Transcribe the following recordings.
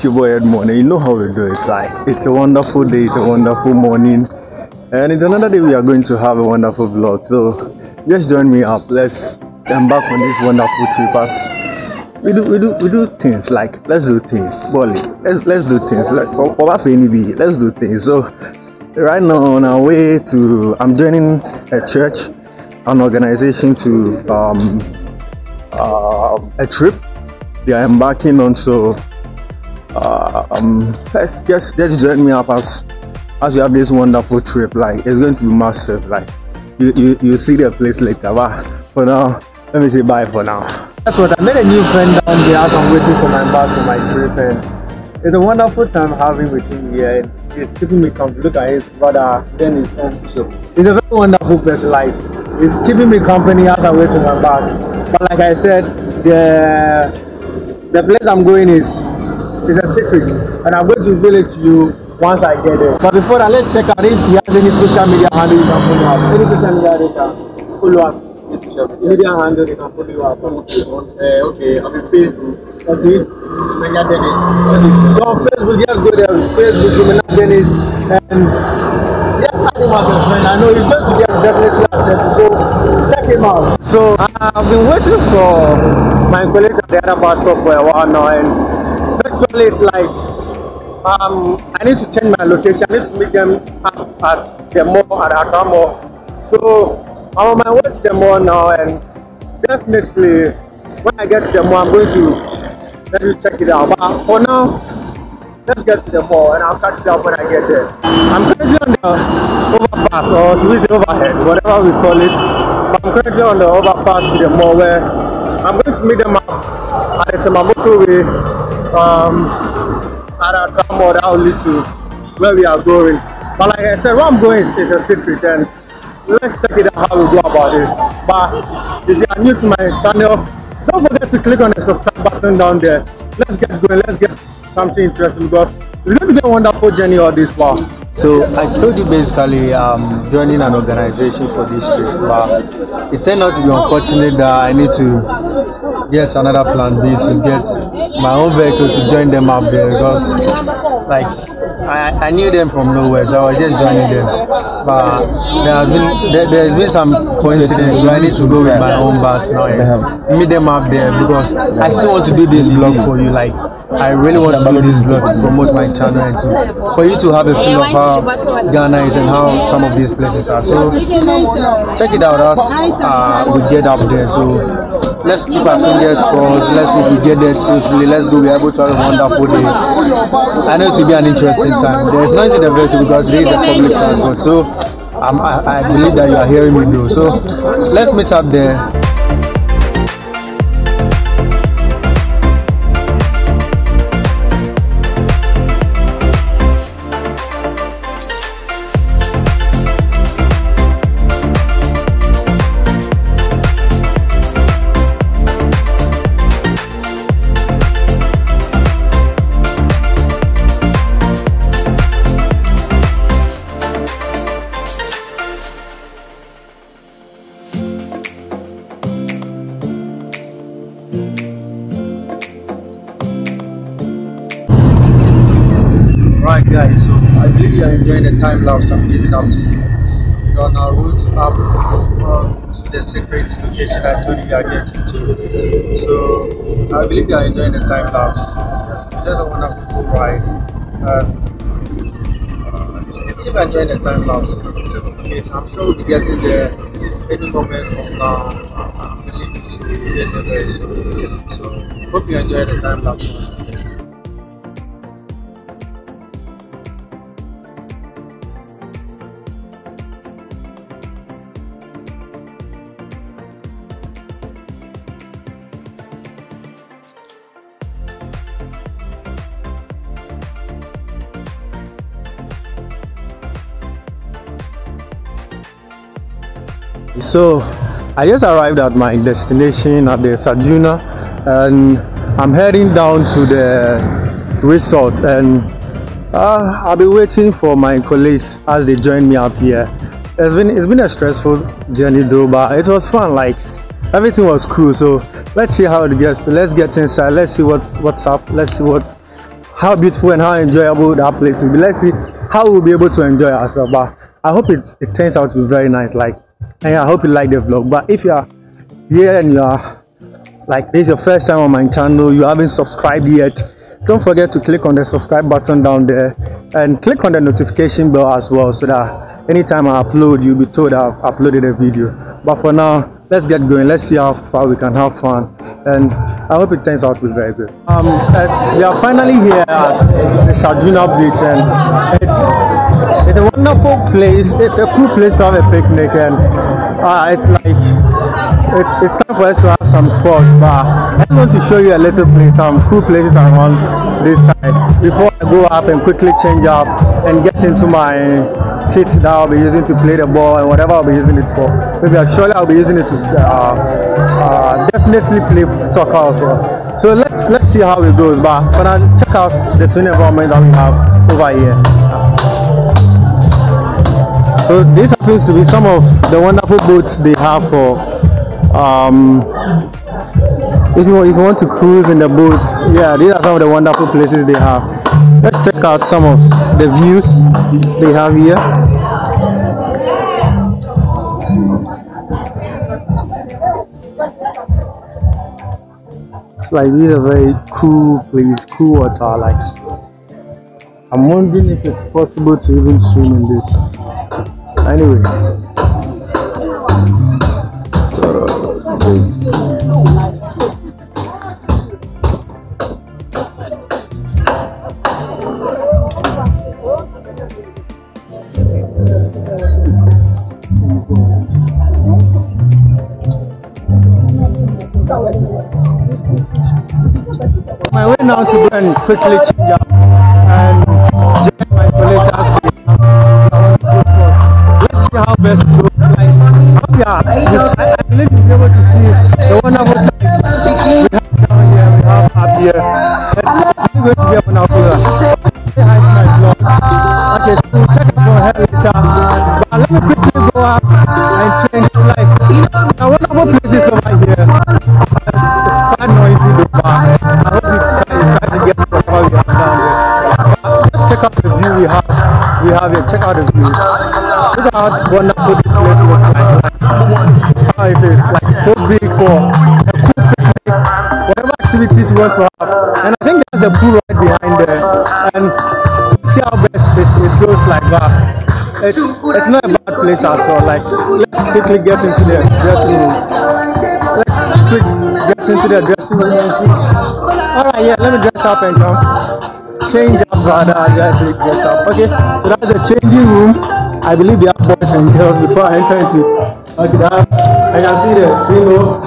it's your boy Morning. You know how we do it. Like it's a wonderful day, it's a wonderful morning, and it's another day we are going to have a wonderful vlog. So just join me up. Let's embark on this wonderful trip. As we do, we do, we do things like let's do things. Bolly, let's let's do things. Like let's do things. So right now on our way to, I'm joining a church, an organization to um, uh, a trip they are embarking on. So um, let's just just join me up as as we have this wonderful trip. Like it's going to be massive. Like you you, you see the place later. But for now, let me say bye for now. That's what I made a new friend down here as I'm waiting for my bus for my trip and it's a wonderful time having with him here. And he's keeping me company. Look at his brother, then his own so he's a very wonderful person. Like he's keeping me company as I wait for my bus. But like I said, the the place I'm going is is a secret, and I'm going to reveal it to you once I get there. But before that, let's check out if he has any social media handle you can follow up. Any social media they can follow up. Media handle they can follow you up. Okay, uh, okay, I'm on Facebook. Okay. Chimenya Dennis. Okay. So on Facebook, just go there. Facebook, Chimenya Dennis, and just add him as a friend. I know he's going to get definitely accepted. So check him out. So I've been waiting for my colleagues at the other stop for a while now, and actually it's like um, I need to change my location. I need to meet them at, at the mall at Accra Mall. So I'm on my way to the mall now, and definitely when I get to the mall, I'm going to let you check it out. But for now, let's get to the mall, and I'll catch you up when I get there. I'm currently on the overpass, or should we say overhead, whatever we call it. But I'm currently on the overpass to the mall where I'm going to meet them up at the Tamamoto way. Um, at our mall that will lead to where we are going. But like I said, where I'm going is, a secret and let's check it out how we go about it. But if you are new to my channel, don't forget to click on the subscribe button down there. Let's get going, let's get something interesting because it's going to be a wonderful journey all this far. So I told you basically I'm joining an organization for this trip, but it turned out to be unfortunate that I need to get another plan B to get my own vehicle to join them up there because like I, I knew them from nowhere, so I was just joining them. But there has been there, has been some coincidence, so I need to go with my own bus now and meet them up there because I still want to do this vlog for you. Like I really want to do this vlog to promote my channel and to, for you to have a feel of how Ghana is and how some of these places are. So check it out as uh, we get up there. So let's keep our fingers crossed. Let's we get there safely. Let's go. We're able to have a wonderful day. I know it will be an interesting time. There's noise in the vehicle because there is a public transport. So um, I, I believe that you are hearing me though. So let's meet up there. Guys, so I believe you are enjoying the time lapse I'm giving up to you. You're on our route up uh, to the secret location I told you you are getting to. So I believe you are enjoying the time lapse. It's it's just a wonderful ride. Uh, if you are enjoying the time lapse, it's I'm sure we'll be getting there any moment from now. We. So hope you enjoy the time lapse. So I just arrived at my destination at the Sajuna and I'm heading down to the resort and uh, I'll be waiting for my colleagues as they join me up here. It's been it's been a stressful journey though, but it was fun. Like everything was cool. So let's see how it gets. To. Let's get inside. Let's see what what's up. Let's see what how beautiful and how enjoyable that place will be. Let's see how we'll be able to enjoy ourselves. But I hope it, it turns out to be very nice. Like, I hope you like the vlog. But if you are here and you are like this is your first time on my channel, you haven't subscribed yet, don't forget to click on the subscribe button down there and click on the notification bell as well so that anytime I upload, you'll be told I've uploaded a video. But for now, let's get going. Let's see how far we can have fun. And I hope it turns out to be very good. Um, we are finally here at the Sajuna Beach and it's it's a wonderful place. It's a cool place to have a picnic and uh, it's like it's it's time for us to have some sport but I just want to show you a little place some cool places around this side. Before I go up and quickly change up and get into my kit that I'll be using to play the ball and whatever I'll be using it for. Maybe I'll surely I'll be using it to uh, uh, definitely play soccer as well. So let's let's see how it goes but for now check out the swimming environment that we have over here so this happens to be some of the wonderful boats they have for um, if you, if you want to cruise in the boats yeah these are some of the wonderful places they have. Let's check out some of the views they have here. It's like this is a very cool place cool water like i'm wondering if it's possible to even swim in this anyway. My way now to go and quickly change up and I believe you'll be able to see the sights we have here we have up here a wonderful one say hi to my vlog okay so check it from here later but let me quickly go up big for whatever activities you want to have. And I think there's a pool right behind there. And see how best it, it goes like that. It, it's not a bad place at all. Like let's quickly get into the dressing room. Let's quickly get into the dressing room. All right yeah let me dress up and come change up brother just dress up. Okay so that's the changing room. I believe they have boys and girls before I enter into okay that I can see the female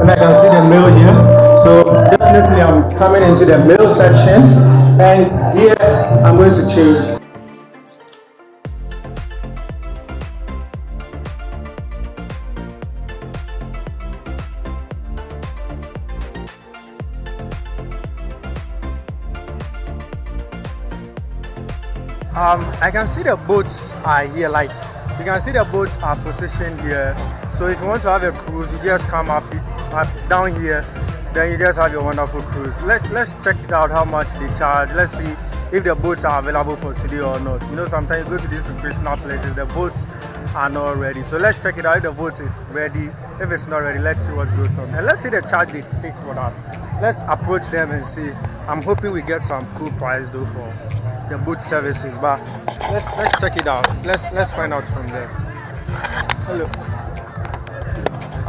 and I can see the male here. So definitely I'm coming into the male section and here I'm going to change. Um i can see the boats are here like you can see the boats are positioned here so if you want to have a cruise you just come up, up down here then you just have your wonderful cruise. Let's let's check it out how much they charge. Let's see if the boats are available for today or not. You know sometimes you go to these recreational places the boats are not ready. So let's check it out if the boat is ready. If it's not ready let's see what goes on. And let's see the charge they take for that. Let's approach them and see. I'm hoping we get some cool price though for the boat services but let's let's check it out. Let's let's find out from there. Hello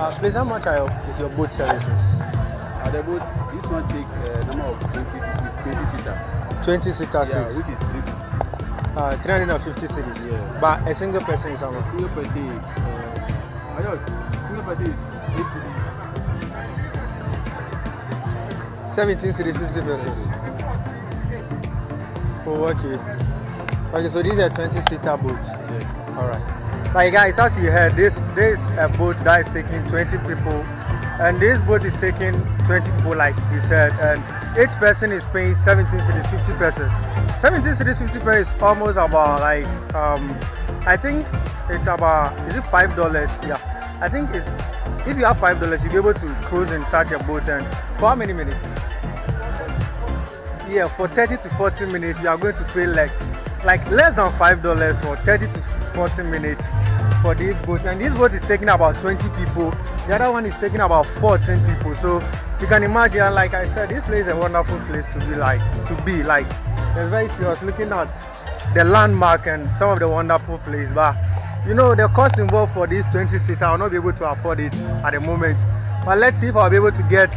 uh, please how much are is your boat services? Uh, the boat, this one take uh, number of 20 cities, 20 seater. 20 seater Yeah, seats. which is 350. uh, 350 cedis Yeah. but a single person is how A much? Single person is, uh, I know, single person is 8 17 cedis 50 persons. Oh okay. Okay so this is a 20 seater boat Yeah. all right like guys as you heard this this a boat that is taking 20 people and this boat is taking 20 people like he said and each person is paying 17 cedis 50 pesewas 17 cedis 50 pesewas is almost about like um i think it's about is it five dollars? Yeah. I think it's if you have five dollars you'll be able to cruise in such a boat and for how many minutes? Yeah, for 30 to 40 minutes you are going to pay like like less than five dollars for 30 to 40 minutes for this boat. And this boat is taking about 20 people. The other one is taking about 14 people. So you can imagine like i said this place is a wonderful place to be like to be like. It's very serious looking at the landmark and some of the wonderful place. But you know the cost involved for this 20 seater i'll not be able to afford it at the moment. But let's see if i'll be able to get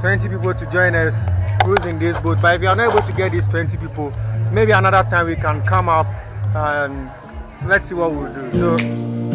20 people to join us cruising this boat. But if you are not able to get these 20 people maybe another time we can come up and let's see what we'll do. So